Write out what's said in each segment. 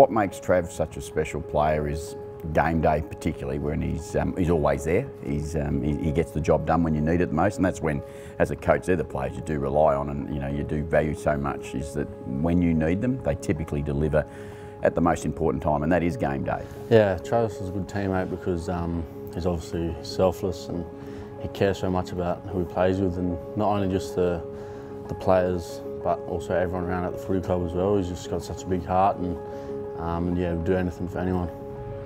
what makes Trav such a special player is game day particularly when he's um, he's always there. He's um, he, he, gets the job done when you need it the most, and that's when, as a coach, they're the players you do rely on, and you know you do value so much. Is that when you need them, they typically deliver at the most important time, and that is game day. Yeah, Travis is a good teammate because um, he's obviously selfless and he cares so much about who he plays with, and not only just the the players, but also everyone around at the footy club as well. He's just got such a big heart, and, um, and yeah, do anything for anyone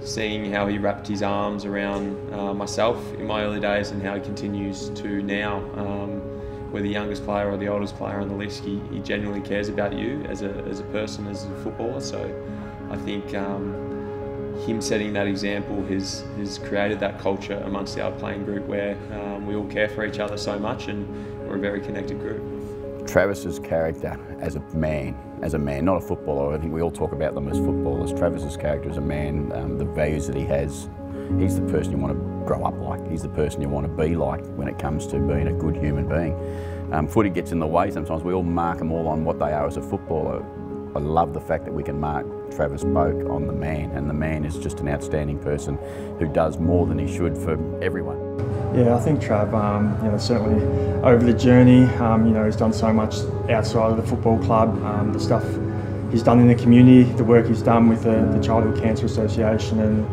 seeing how he wrapped his arms around uh, myself in my early days and how he continues to now. Um, we're the youngest player or the oldest player on the list. He, he genuinely cares about you as a, as a person, as a footballer. So I think um, him setting that example has, has created that culture amongst our playing group where um, we all care for each other so much and we're a very connected group. Travis's character as a man, as a man, not a footballer. I think we all talk about them as footballers. Travis's character as a man, um, the values that he has, he's the person you want to grow up like. He's the person you want to be like when it comes to being a good human being. Um, footy gets in the way sometimes. We all mark them all on what they are as a footballer. I love the fact that we can mark Travis Boak on the man, and the man is just an outstanding person who does more than he should for everyone. Yeah, I think Trav, um, you know, certainly over the journey, um, you know, he's done so much outside of the football club, um, the stuff he's done in the community, the work he's done with the, the Childhood Cancer Association and,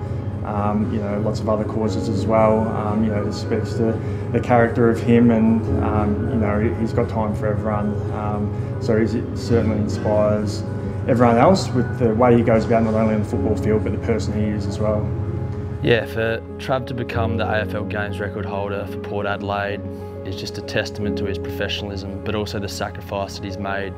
um, you know, lots of other causes as well. Um, you know, it speaks to the character of him and, um, you know, he's got time for everyone. so he certainly inspires everyone else with the way he goes about not only on the football field but the person he is as well. Yeah, for Trav to become the AFL Games record holder for Port Adelaide is just a testament to his professionalism but also the sacrifice that he's made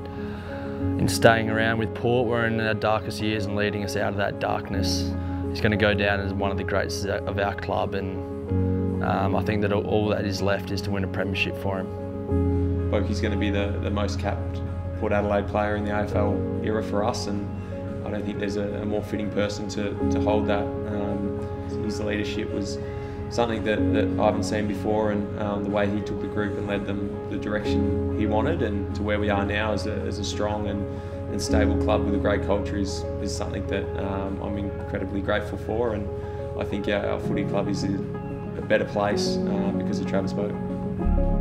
in staying around with Port. We're in our darkest years and leading us out of that darkness. He's going to go down as one of the greats of our club and um, I think that all that is left is to win a premiership for him. Bokey's going to be the, the most capped Port Adelaide player in the AFL era for us, and I don't think there's a, a more fitting person to, to hold that. Um, his leadership was something that, that I haven't seen before, and um, the way he took the group and led them the direction he wanted, and to where we are now as a, as a strong and, and stable club with a great culture is, is something that um, I'm incredibly grateful for, and I think our, our footy club is a better place uh, because of Travis Boak.